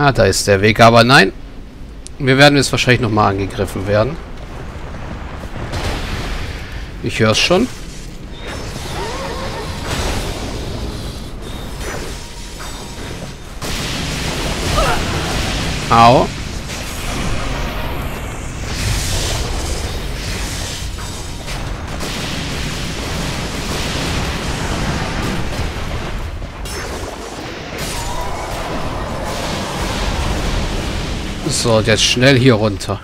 Ah, da ist der Weg. Aber nein. Wir werden jetzt wahrscheinlich nochmal angegriffen werden. Ich höre es schon. Au. So, jetzt schnell hier runter.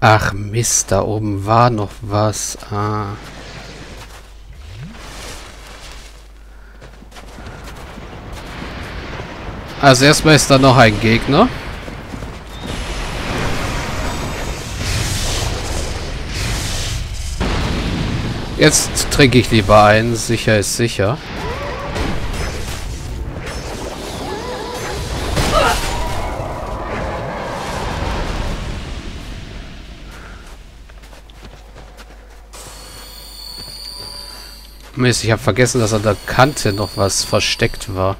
Ach Mist, da oben war noch was. Ah. Also erstmal ist da noch ein Gegner. Jetzt trinke ich lieber ein. Sicher ist sicher. Mist, ich habe vergessen, dass an der Kante noch was versteckt war.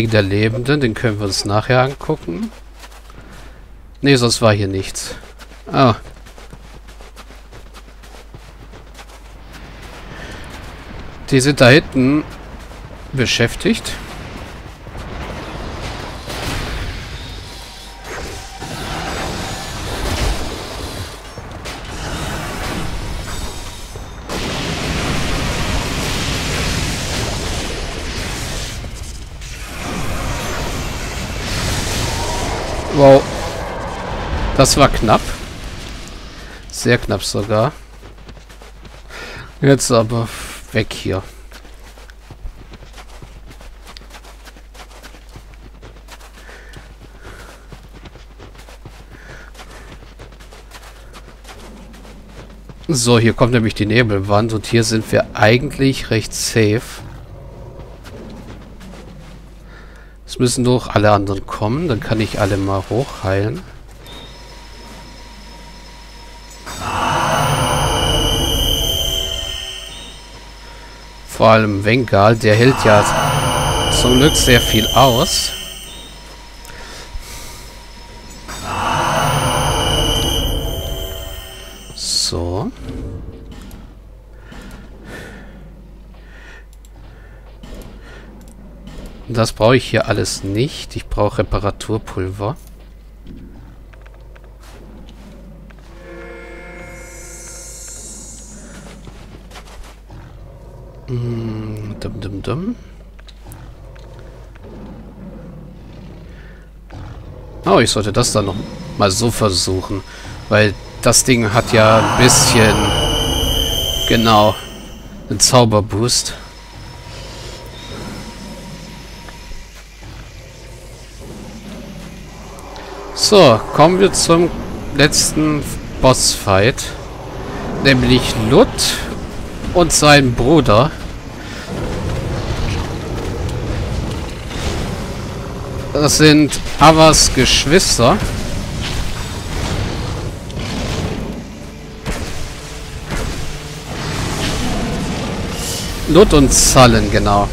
Ring der Lebenden, den können wir uns nachher angucken. Ne, sonst war hier nichts. Ah. Die sind da hinten beschäftigt. Wow. Das war knapp. Sehr knapp sogar. Jetzt aber weg hier. So, hier kommt nämlich die Nebelwand und hier sind wir eigentlich recht safe. Es müssen doch alle anderen kommen. Dann kann ich alle mal hochheilen. Vor allem Vengal, der hält ja zum Glück sehr viel aus. Das brauche ich hier alles nicht. Ich brauche Reparaturpulver. Mm, dum, dum, dum. Oh, ich sollte das dann noch mal so versuchen. Weil das Ding hat ja ein bisschen... Genau. Einen Zauberboost. So, kommen wir zum letzten Bossfight. Nämlich Lut und sein Bruder. Das sind Avas Geschwister. Lut und Zallen, genau.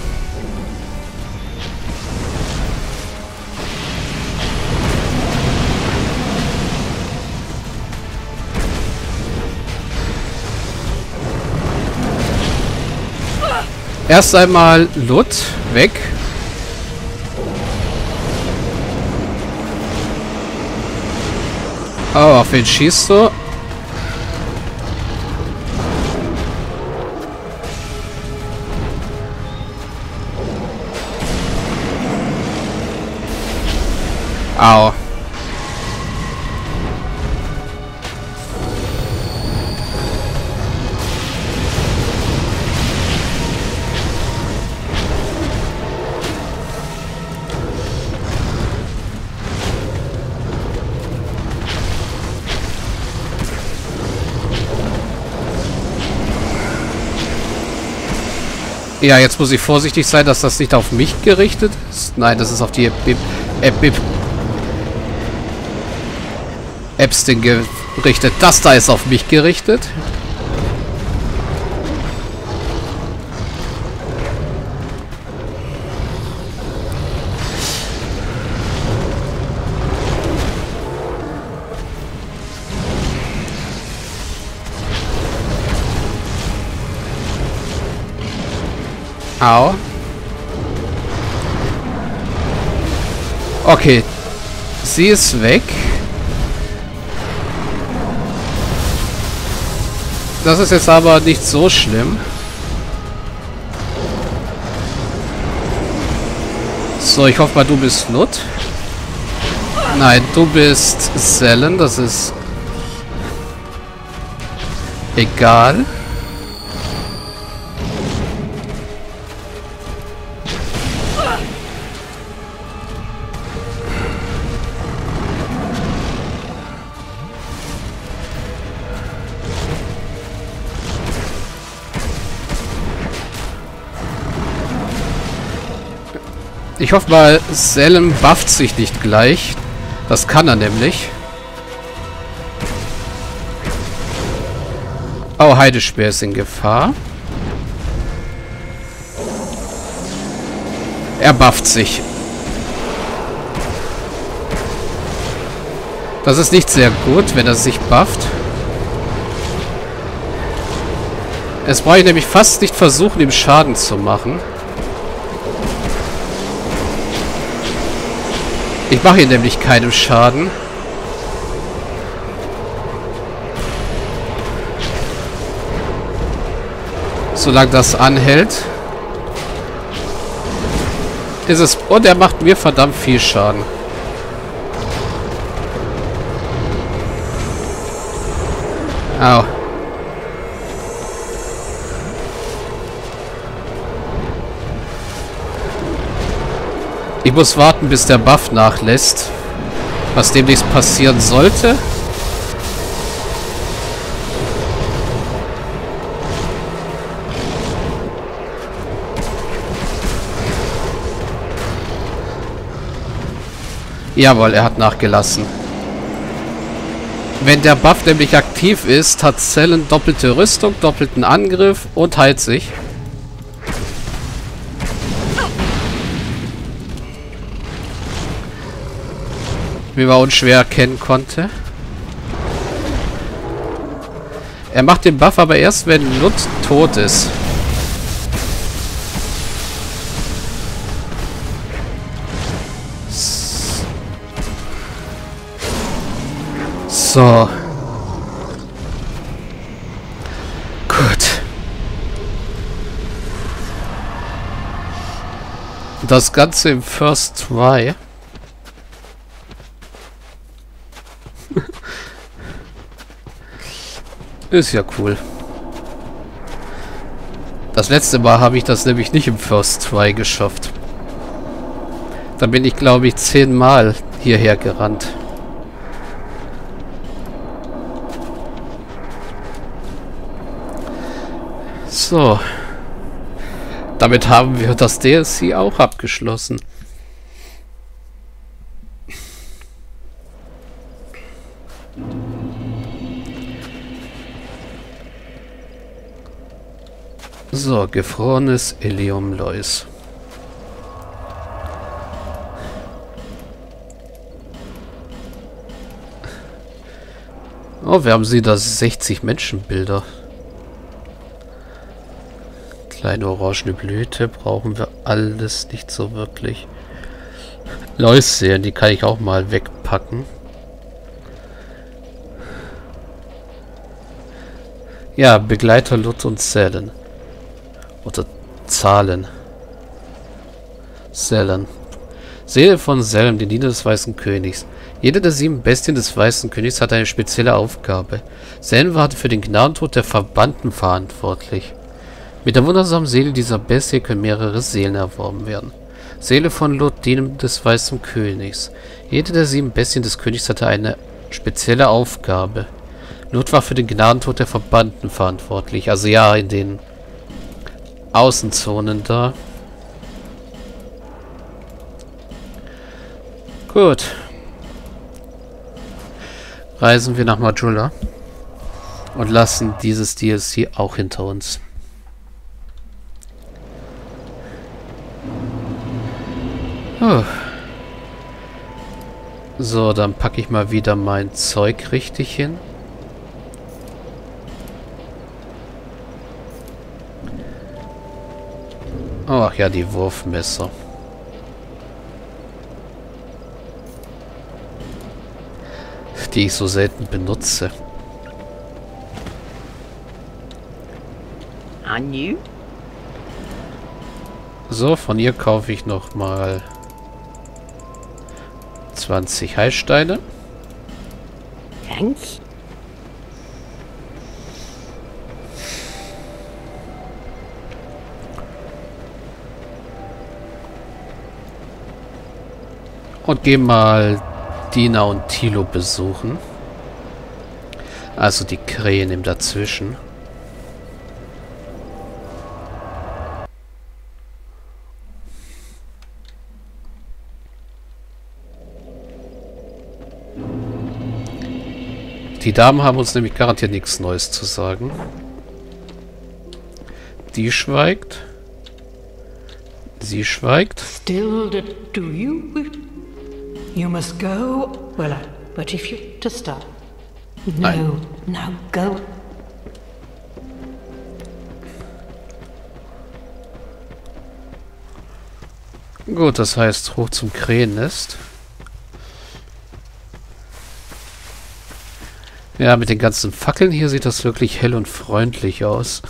Erst einmal Lut weg. Oh, auf wen schießt du? Ja, jetzt muss ich vorsichtig sein, dass das nicht auf mich gerichtet ist. Nein, das ist auf die Ep Ep Epstein gerichtet. Das da ist auf mich gerichtet. Au. Okay. Sie ist weg. Das ist jetzt aber nicht so schlimm. So, ich hoffe mal, du bist Nut. Nein, du bist Sellen. Das ist egal. Ich hoffe mal, Salem bufft sich nicht gleich. Das kann er nämlich. Oh, Heidespeer ist in Gefahr. Er bufft sich. Das ist nicht sehr gut, wenn er sich bufft. Es brauche ich nämlich fast nicht versuchen, ihm Schaden zu machen. Ich mache hier nämlich keinen Schaden. Solange das anhält. Ist es... Und er macht mir verdammt viel Schaden. Au. Ich muss warten, bis der Buff nachlässt. Was demnächst passieren sollte. Jawohl, er hat nachgelassen. Wenn der Buff nämlich aktiv ist, hat Zellen doppelte Rüstung, doppelten Angriff und heilt sich. Wie man unschwer erkennen konnte. Er macht den Buff aber erst, wenn Lut tot ist. So. Gut. Das Ganze im First Try. Ist ja cool. Das letzte Mal habe ich das nämlich nicht im First Try geschafft. Da bin ich, glaube ich, zehnmal hierher gerannt. So. Damit haben wir das DLC auch abgeschlossen. Gefrorenes Iliumlois. Oh, wir haben sie da 60 Menschenbilder. Kleine orangene Blüte brauchen wir alles nicht so wirklich. Läuschen, die kann ich auch mal wegpacken. Ja, Begleiter Lut und Zellen. Oder Zahlen. Sellen. Seele von Selm, die Diener des Weißen Königs. Jede der sieben Bestien des Weißen Königs hat eine spezielle Aufgabe. Selm war für den Gnadentod der Verbannten verantwortlich. Mit der wundersamen Seele dieser Bestie können mehrere Seelen erworben werden. Seele von Lot, Diener des Weißen Königs. Jede der sieben Bestien des Königs hatte eine spezielle Aufgabe. Lot war für den Gnadentod der Verbannten verantwortlich. Also ja, in den Außenzonen da. Gut. Reisen wir nach Majula und lassen dieses DLC auch hinter uns. Oh. So, dann packe ich mal wieder mein Zeug richtig hin. Ach ja, die Wurfmesser. Die ich so selten benutze. So, von ihr kaufe ich noch mal 20 Heilsteine. Thanks. Und gehen mal Dina und Tilo besuchen. Also die Krähen im Dazwischen. Die Damen haben uns nämlich garantiert nichts Neues zu sagen. Die schweigt. Sie schweigt. Still do you? You must go. Well, but if you to stop. No, Nein. now go. Gut, das heißt hoch zum Krähennest. Ja, mit den ganzen Fackeln hier sieht das wirklich hell und freundlich aus.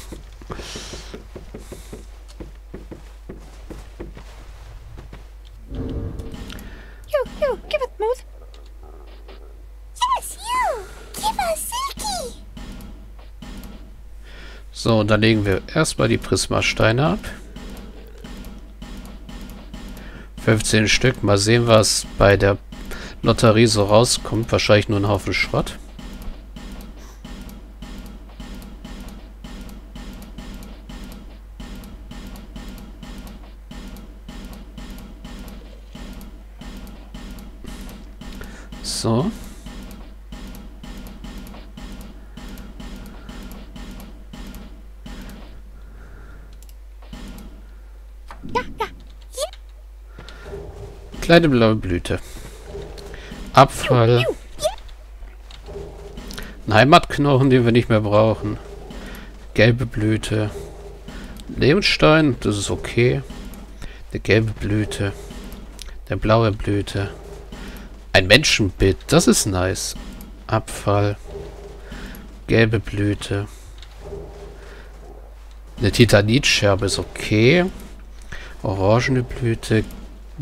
So, und dann legen wir erstmal die Prismasteine ab. 15 Stück. Mal sehen, was bei der Lotterie so rauskommt. Wahrscheinlich nur ein Haufen Schrott. So. Kleine blaue Blüte. Abfall. Ein Heimatknochen, den wir nicht mehr brauchen. Gelbe Blüte. Lebenstein, das ist okay. Eine gelbe Blüte. Eine blaue Blüte. Ein Menschenbild, das ist nice. Abfall. Gelbe Blüte. Eine Titanitscherbe ist okay. Orangene Blüte.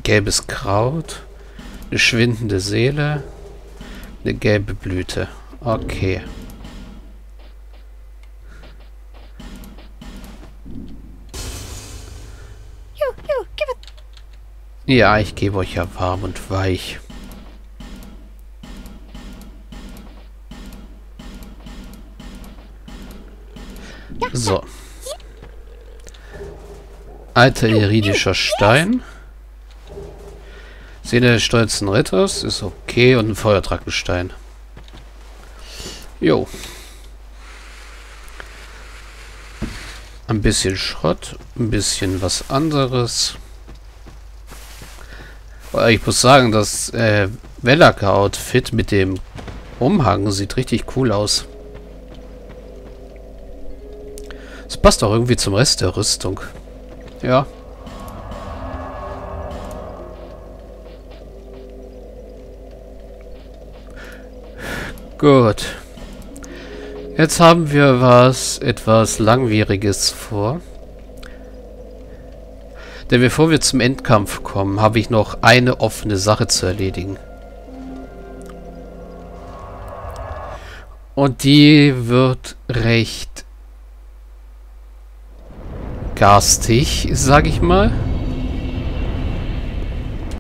Gelbes Kraut. Eine schwindende Seele. Eine gelbe Blüte. Okay. Ja, ich gebe euch ja warm und weich. So. Alter iridischer Stein. Sehne des stolzen Ritters ist okay und ein Feuertrackenstein. Jo. Ein bisschen Schrott, ein bisschen was anderes. Ich muss sagen, das äh, Wellaka-Outfit mit dem Umhang sieht richtig cool aus. Das passt auch irgendwie zum Rest der Rüstung. Ja. Gut. Jetzt haben wir was etwas Langwieriges vor. Denn bevor wir zum Endkampf kommen, habe ich noch eine offene Sache zu erledigen. Und die wird recht garstig, sag ich mal.